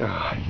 Ai.